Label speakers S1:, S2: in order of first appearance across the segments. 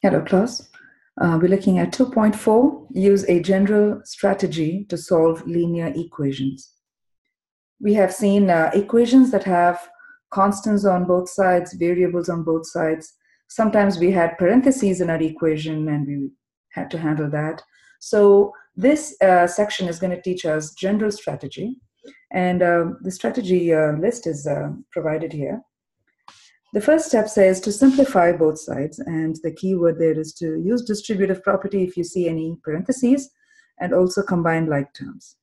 S1: Hello, class. Uh, we're looking at 2.4, use a general strategy to solve linear equations. We have seen uh, equations that have constants on both sides, variables on both sides. Sometimes we had parentheses in our equation and we had to handle that. So this uh, section is going to teach us general strategy. And um, the strategy uh, list is uh, provided here. The first step says to simplify both sides, and the key word there is to use distributive property if you see any parentheses, and also combine like terms.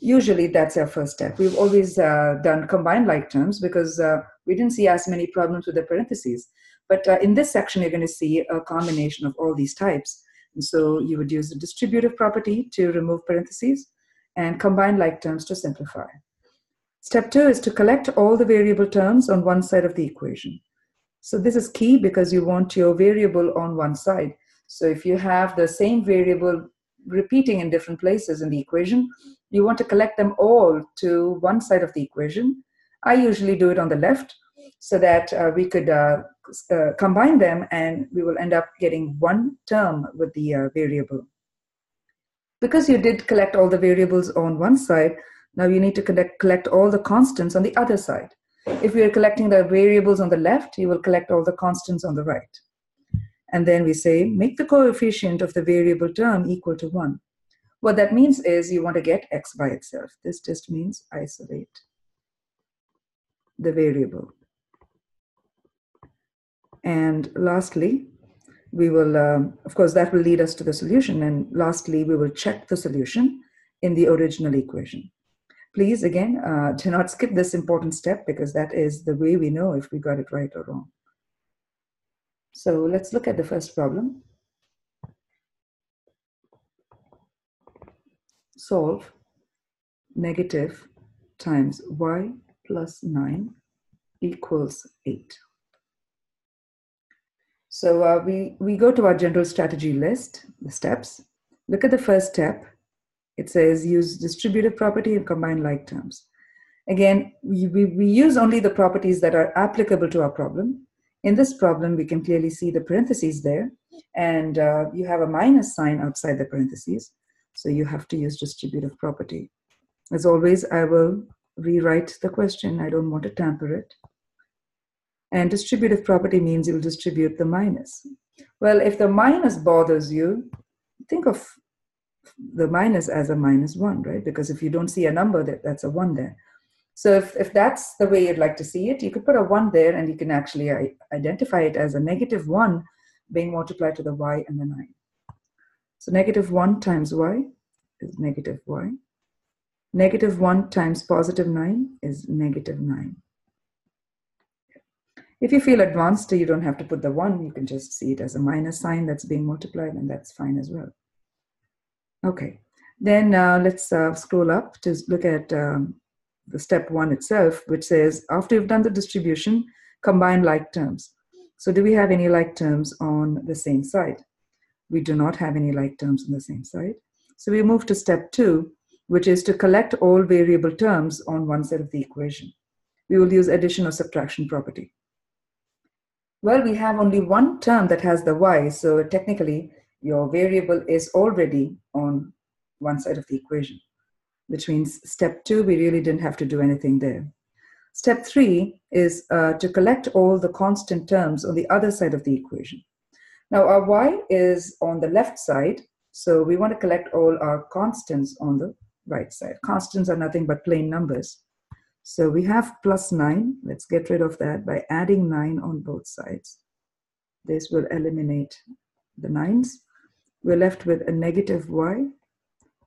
S1: Usually that's our first step. We've always uh, done combined like terms because uh, we didn't see as many problems with the parentheses. But uh, in this section, you're going to see a combination of all these types. And so you would use the distributive property to remove parentheses and combine like terms to simplify. Step two is to collect all the variable terms on one side of the equation. So this is key because you want your variable on one side. So if you have the same variable repeating in different places in the equation, you want to collect them all to one side of the equation. I usually do it on the left so that uh, we could uh, uh, combine them and we will end up getting one term with the uh, variable. Because you did collect all the variables on one side, now you need to collect, collect all the constants on the other side. If we are collecting the variables on the left, you will collect all the constants on the right. And then we say, make the coefficient of the variable term equal to 1. What that means is you want to get x by itself. This just means isolate the variable. And lastly, we will, um, of course, that will lead us to the solution. And lastly, we will check the solution in the original equation. Please, again, uh, do not skip this important step because that is the way we know if we got it right or wrong. So let's look at the first problem. Solve negative times y plus 9 equals 8. So uh, we, we go to our general strategy list, the steps. Look at the first step, it says use distributive property and combine like terms. Again, we, we, use only the properties that are applicable to our problem. In this problem, we can clearly see the parentheses there, and uh, you have a minus sign outside the parentheses. So you have to use distributive property. As always, I will rewrite the question. I don't want to tamper it. And distributive property means you'll distribute the minus. Well, if the minus bothers you, think of the minus as a minus one, right? Because if you don't see a number, that, that's a one there. So if, if that's the way you'd like to see it, you could put a one there and you can actually uh, identify it as a negative one being multiplied to the y and the nine. So negative one times y is negative y. Negative one times positive nine is negative nine. If you feel advanced, you don't have to put the one, you can just see it as a minus sign that's being multiplied and that's fine as well. Okay, then uh, let's uh, scroll up to look at um, the step one itself, which says after you've done the distribution, combine like terms. So do we have any like terms on the same side? We do not have any like terms on the same side. So we move to step two, which is to collect all variable terms on one side of the equation. We will use addition or subtraction property. Well, we have only one term that has the y, so technically your variable is already on one side of the equation, which means step two, we really didn't have to do anything there. Step three is uh, to collect all the constant terms on the other side of the equation. Now our y is on the left side, so we want to collect all our constants on the right side. Constants are nothing but plain numbers. So we have plus 9. Let's get rid of that by adding 9 on both sides. This will eliminate the 9s we're left with a negative y,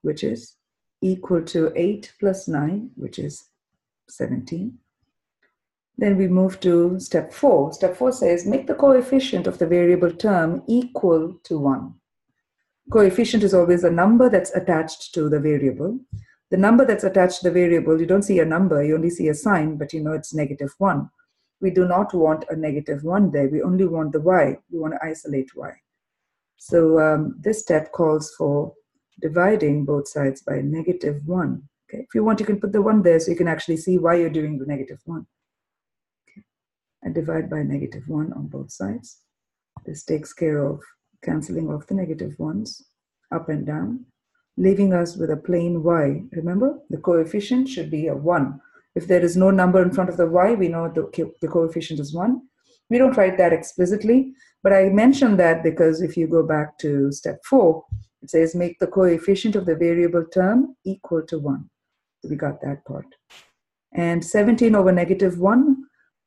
S1: which is equal to 8 plus 9, which is 17. Then we move to step 4. Step 4 says make the coefficient of the variable term equal to 1. Coefficient is always a number that's attached to the variable. The number that's attached to the variable, you don't see a number, you only see a sign, but you know it's negative 1. We do not want a negative 1 there. We only want the y. We want to isolate y. So um, this step calls for dividing both sides by negative 1. Okay, if you want, you can put the 1 there so you can actually see why you're doing the negative 1. Okay. And divide by negative 1 on both sides. This takes care of cancelling off the negative ones up and down, leaving us with a plain y. Remember, the coefficient should be a 1. If there is no number in front of the y, we know the, the coefficient is 1. We don't write that explicitly, but I mentioned that because if you go back to step 4, it says make the coefficient of the variable term equal to 1. So we got that part. And 17 over negative 1,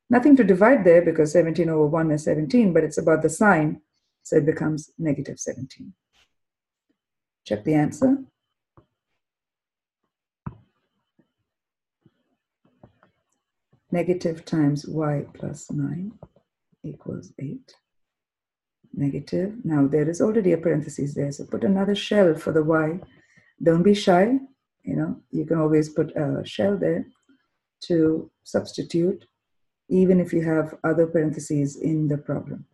S1: nothing to divide there because 17 over 1 is 17, but it's about the sign, so it becomes negative 17. Check the answer. Negative times y plus 9 equals 8. Negative. Now there is already a parenthesis there, so put another shell for the y. Don't be shy. You know, you can always put a shell there to substitute, even if you have other parentheses in the problem.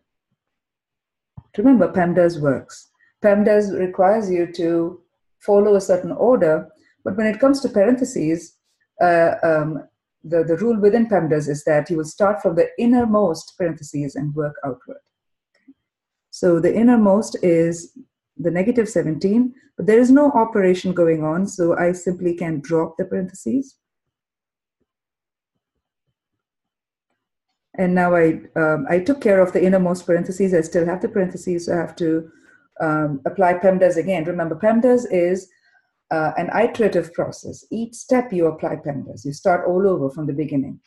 S1: Remember, PEMDAS works. PEMDAS requires you to follow a certain order, but when it comes to parentheses, uh, um, the, the rule within PEMDAS is that you will start from the innermost parentheses and work outward. So the innermost is the negative 17, but there is no operation going on, so I simply can drop the parentheses. And now I, um, I took care of the innermost parentheses. I still have the parentheses, so I have to um, apply PEMDAS again. Remember, PEMDAS is uh, an iterative process. Each step you apply PEMDAS. You start all over from the beginning.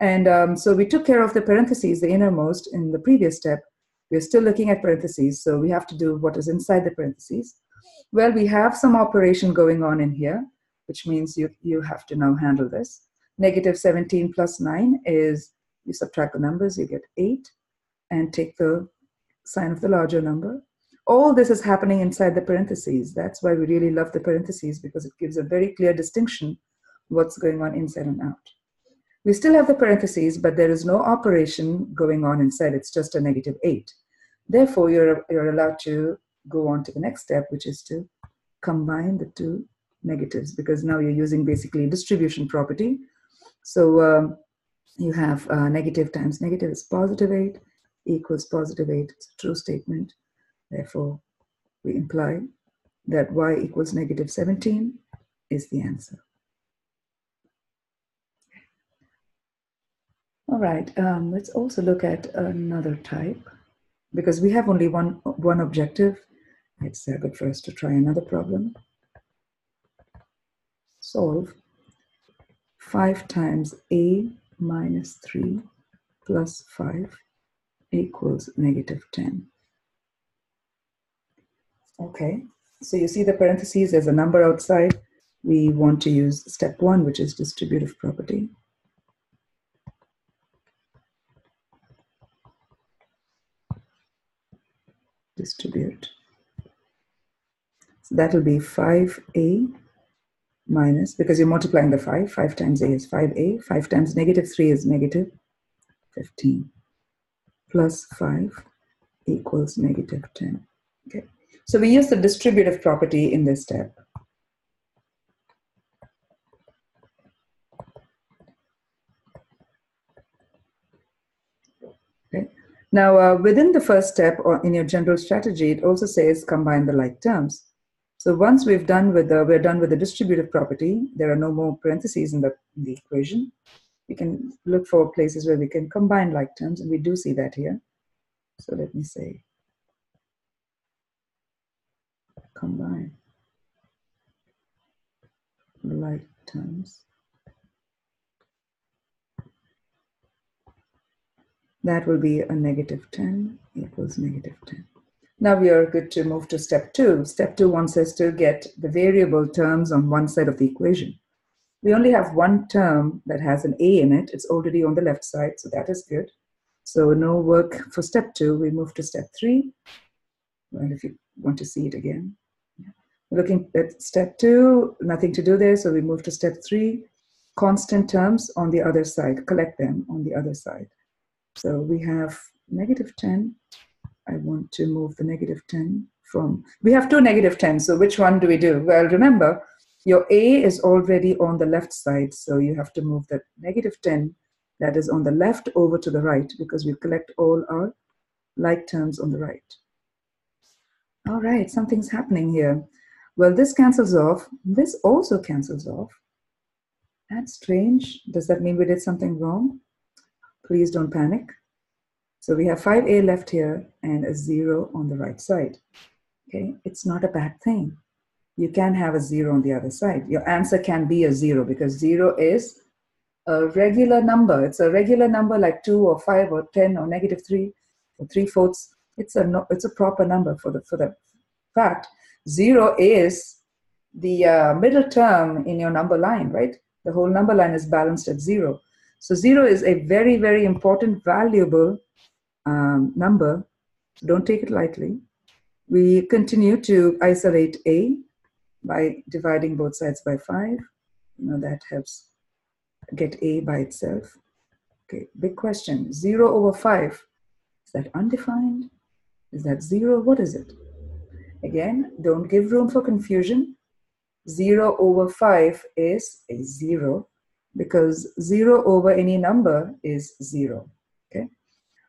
S1: And um, so we took care of the parentheses, the innermost, in the previous step. We're still looking at parentheses, so we have to do what is inside the parentheses. Well, we have some operation going on in here, which means you, you have to now handle this. Negative 17 plus 9 is, you subtract the numbers, you get 8, and take the sign of the larger number all this is happening inside the parentheses. That's why we really love the parentheses because it gives a very clear distinction what's going on inside and out. We still have the parentheses, but there is no operation going on inside. It's just a negative 8. Therefore, you're, you're allowed to go on to the next step, which is to combine the two negatives because now you're using basically distribution property. So um, you have uh, negative times negative is positive 8 equals positive 8. It's a true statement. Therefore, we imply that y equals negative 17 is the answer. All right, um, let's also look at another type because we have only one, one objective. It's uh, good for us to try another problem. Solve 5 times a minus 3 plus 5 equals negative 10. Okay, so you see the parentheses, there's a number outside. We want to use step one, which is distributive property. Distribute. So that will be 5a minus, because you're multiplying the 5, 5 times a is 5a, 5 times negative 3 is negative 15, plus 5 equals negative 10. Okay. So we use the distributive property in this step. Okay. Now, uh, within the first step or in your general strategy, it also says combine the like terms. So once we've done with the, we're done with the distributive property, there are no more parentheses in the, in the equation. We can look for places where we can combine like terms, and we do see that here. So let me say combine like terms. That will be a negative 10 equals negative 10. Now we are good to move to step two. Step two wants us to get the variable terms on one side of the equation. We only have one term that has an a in it. It's already on the left side, so that is good. So no work for step two. We move to step three. Well, if you want to see it again. Looking at step two, nothing to do there, so we move to step three. Constant terms on the other side, collect them on the other side. So we have negative 10. I want to move the negative 10 from, we have two negative 10, so which one do we do? Well, remember, your A is already on the left side, so you have to move the negative 10 that is on the left over to the right because we collect all our like terms on the right. All right, something's happening here. Well, this cancels off. This also cancels off. That's strange. Does that mean we did something wrong? Please don't panic. So we have 5a left here and a 0 on the right side. Okay, it's not a bad thing. You can have a 0 on the other side. Your answer can be a 0 because 0 is a regular number. It's a regular number like 2 or 5 or 10 or negative 3 or 3 fourths. It's a, no, it's a proper number for the, for the fact. 0 is the uh, middle term in your number line, right? The whole number line is balanced at 0. So 0 is a very, very important, valuable um, number. So don't take it lightly. We continue to isolate A by dividing both sides by 5. You know, that helps get A by itself. Okay, big question. 0 over 5, is that undefined? Is that 0? What is it? Again, don't give room for confusion. 0 over 5 is a 0 because 0 over any number is 0. Okay.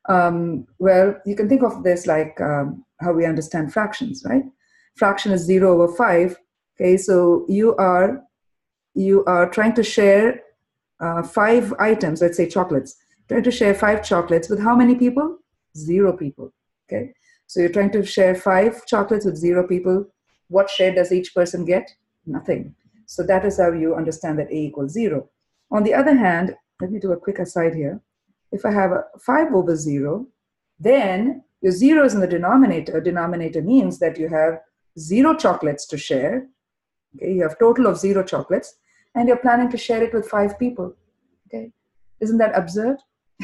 S1: Um, well, you can think of this like um, how we understand fractions, right? Fraction is 0 over 5. Okay, so you are you are trying to share uh, five items, let's say chocolates, trying to share five chocolates with how many people? Zero people. Okay, so you're trying to share five chocolates with zero people. What share does each person get? Nothing. So that is how you understand that A equals zero. On the other hand, let me do a quick aside here. If I have a 5 over 0, then your 0 is in the denominator. Denominator means that you have zero chocolates to share. Okay, you have total of zero chocolates, and you're planning to share it with five people. Okay, isn't that absurd?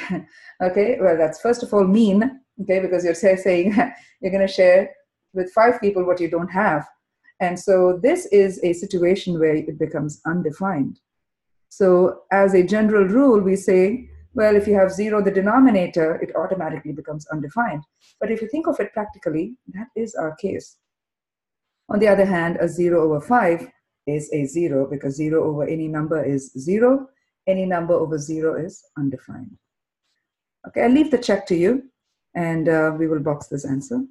S1: okay, well, that's first of all mean. Okay, because you're saying you're going to share with five people what you don't have, and so this is a situation where it becomes undefined. So, as a general rule, we say, well, if you have zero the denominator, it automatically becomes undefined. But if you think of it practically, that is our case. On the other hand, a zero over five is a zero because zero over any number is zero. Any number over zero is undefined. Okay, I'll leave the check to you and uh, we will box this answer.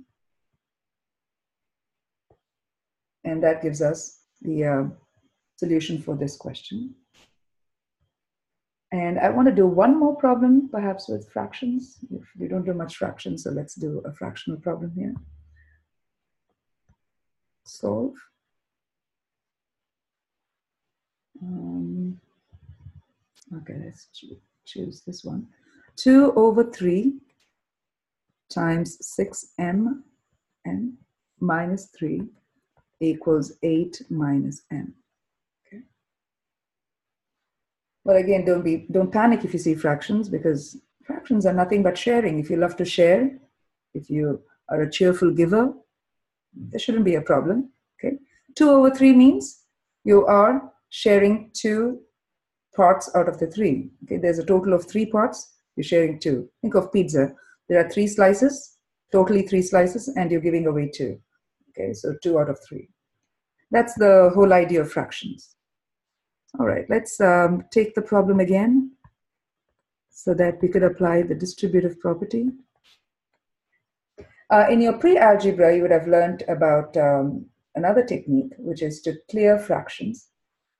S1: And that gives us the uh, solution for this question. And I want to do one more problem, perhaps with fractions. If we don't do much fractions, so let's do a fractional problem here. Solve. Um, okay, let's choose this one. 2 over 3 times 6m n minus 3 equals 8 minus m. But again, don't be don't panic if you see fractions because fractions are nothing but sharing. If you love to share, if you are a cheerful giver, there shouldn't be a problem. Okay. Two over three means you are sharing two parts out of the three. Okay, there's a total of three parts, you're sharing two. Think of pizza. There are three slices, totally three slices, and you're giving away two. Okay, so two out of three. That's the whole idea of fractions. All right, let's um, take the problem again so that we could apply the distributive property. Uh, in your pre-algebra, you would have learned about um, another technique, which is to clear fractions.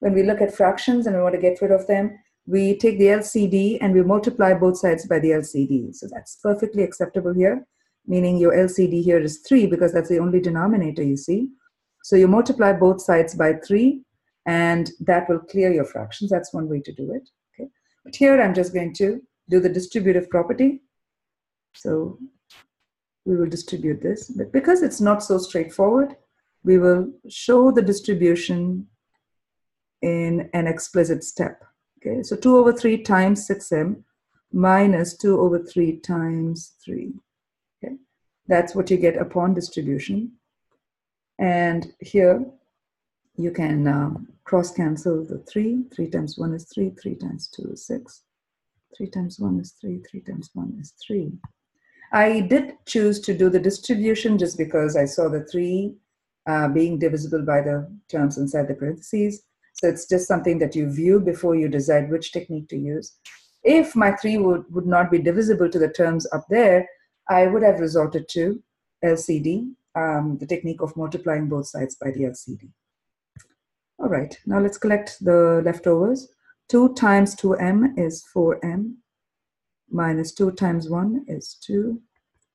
S1: When we look at fractions and we want to get rid of them, we take the LCD and we multiply both sides by the LCD. So that's perfectly acceptable here, meaning your LCD here is 3 because that's the only denominator you see. So you multiply both sides by 3 and that will clear your fractions. That's one way to do it. Okay, but here I'm just going to do the distributive property. So we will distribute this, but because it's not so straightforward, we will show the distribution in an explicit step. Okay, so 2 over 3 times 6m minus 2 over 3 times 3. Okay, that's what you get upon distribution. And here you can um, cross cancel the 3. 3 times 1 is 3, 3 times 2 is 6. 3 times 1 is 3, 3 times 1 is 3. I did choose to do the distribution just because I saw the 3 uh, being divisible by the terms inside the parentheses. So it's just something that you view before you decide which technique to use. If my 3 would, would not be divisible to the terms up there, I would have resorted to LCD, um, the technique of multiplying both sides by the LCD. All right, now let's collect the leftovers. 2 times 2m is 4m, minus 2 times 1 is 2,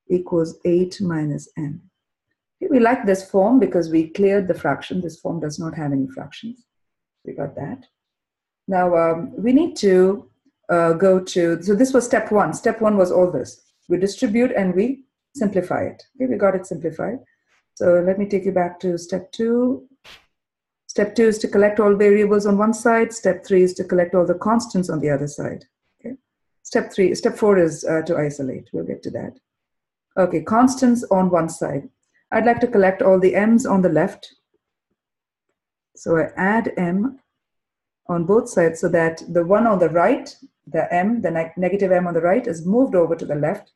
S1: equals 8 minus m. Okay, we like this form because we cleared the fraction. This form does not have any fractions. We got that. Now, um, we need to uh, go to, so this was step one. Step one was all this. We distribute and we simplify it. Okay, we got it simplified. So let me take you back to step two. Step two is to collect all variables on one side. Step three is to collect all the constants on the other side. Okay. Step three, step four is uh, to isolate. We'll get to that. Okay, constants on one side. I'd like to collect all the m's on the left. So I add m on both sides so that the one on the right, the m, the ne negative m on the right is moved over to the left.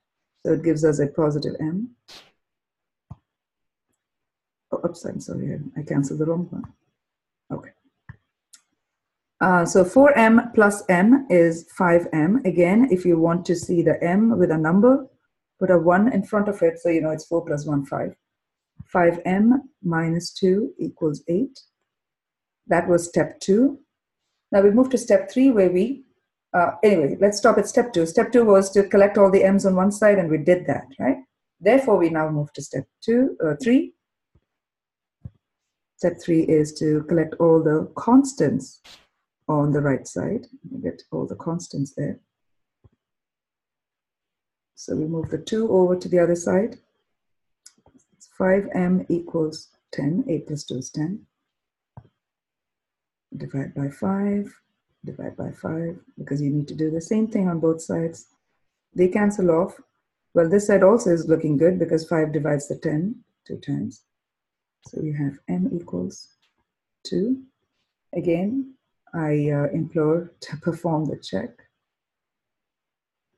S1: So it gives us a positive m. Oh, oops, I'm sorry, I canceled the wrong one. Okay. Uh, so 4m plus m is 5m. Again, if you want to see the m with a number, put a 1 in front of it so you know it's 4 plus 1, 5. 5m minus 2 equals 8. That was step 2. Now we move to step 3 where we, uh, anyway, let's stop at step 2. Step 2 was to collect all the m's on one side and we did that, right? Therefore, we now move to step 2, uh, 3. Step 3 is to collect all the constants on the right side. Get all the constants there. So we move the 2 over to the other side. 5m equals 10. 8 plus 2 is 10. Divide by 5. Divide by 5. Because you need to do the same thing on both sides. They cancel off. Well, this side also is looking good because 5 divides the 10 two times. So you have m equals 2. Again, I uh, implore to perform the check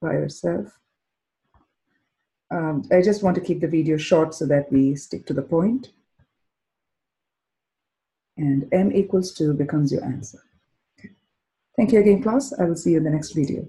S1: by yourself. Um, I just want to keep the video short so that we stick to the point. And m equals 2 becomes your answer. Okay. Thank you again, class. I will see you in the next video.